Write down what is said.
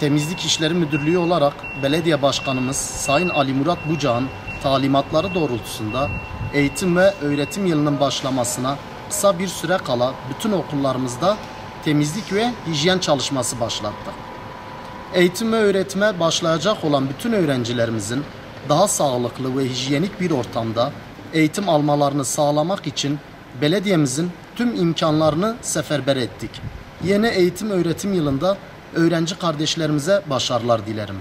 Temizlik İşleri Müdürlüğü olarak belediye başkanımız Sayın Ali Murat Bucak'ın talimatları doğrultusunda eğitim ve öğretim yılının başlamasına kısa bir süre kala bütün okullarımızda temizlik ve hijyen çalışması başlattık. Eğitim ve öğretime başlayacak olan bütün öğrencilerimizin daha sağlıklı ve hijyenik bir ortamda eğitim almalarını sağlamak için belediyemizin tüm imkanlarını seferber ettik. Yeni eğitim öğretim yılında öğrenci kardeşlerimize başarılar dilerim.